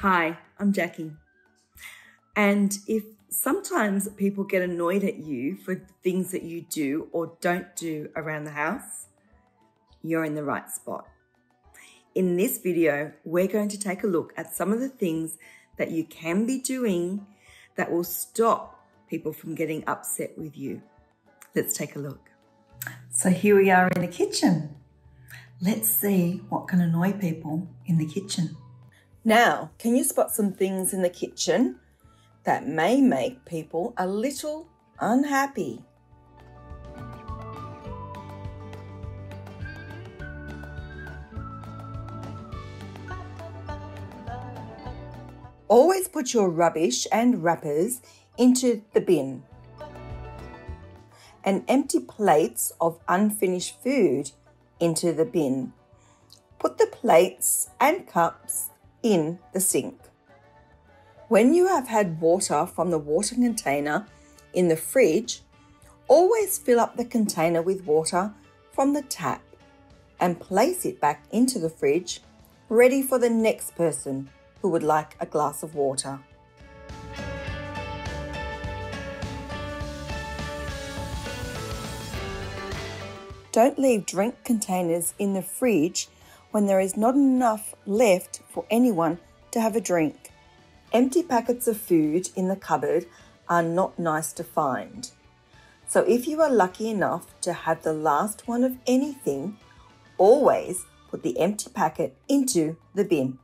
Hi, I'm Jackie. And if sometimes people get annoyed at you for things that you do or don't do around the house, you're in the right spot. In this video, we're going to take a look at some of the things that you can be doing that will stop people from getting upset with you. Let's take a look. So here we are in the kitchen. Let's see what can annoy people in the kitchen. Now, can you spot some things in the kitchen that may make people a little unhappy? Always put your rubbish and wrappers into the bin. And empty plates of unfinished food into the bin. Put the plates and cups in the sink. When you have had water from the water container in the fridge, always fill up the container with water from the tap and place it back into the fridge, ready for the next person who would like a glass of water. Don't leave drink containers in the fridge when there is not enough left for anyone to have a drink. Empty packets of food in the cupboard are not nice to find. So if you are lucky enough to have the last one of anything, always put the empty packet into the bin.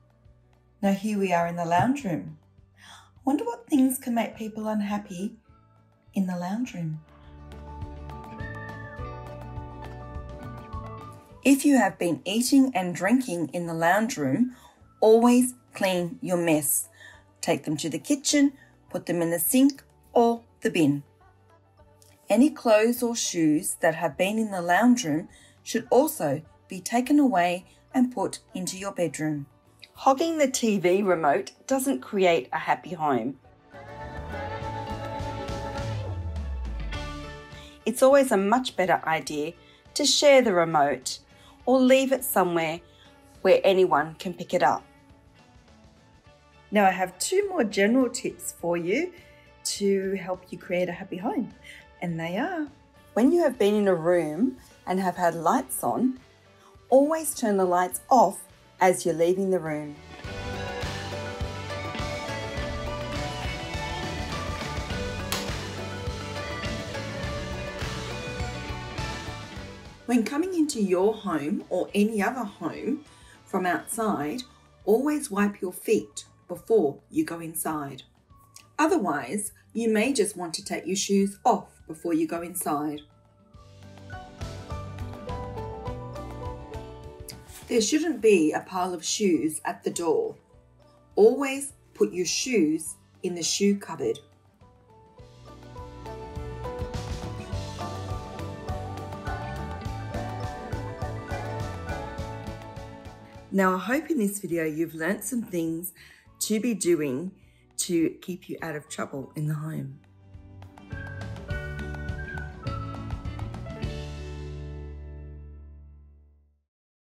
Now here we are in the lounge room. I wonder what things can make people unhappy in the lounge room. If you have been eating and drinking in the lounge room, always clean your mess. Take them to the kitchen, put them in the sink or the bin. Any clothes or shoes that have been in the lounge room should also be taken away and put into your bedroom. Hogging the TV remote doesn't create a happy home. It's always a much better idea to share the remote or leave it somewhere where anyone can pick it up. Now I have two more general tips for you to help you create a happy home. And they are, when you have been in a room and have had lights on, always turn the lights off as you're leaving the room. When coming into your home or any other home from outside, always wipe your feet before you go inside. Otherwise, you may just want to take your shoes off before you go inside. There shouldn't be a pile of shoes at the door. Always put your shoes in the shoe cupboard. Now, I hope in this video you've learnt some things to be doing to keep you out of trouble in the home.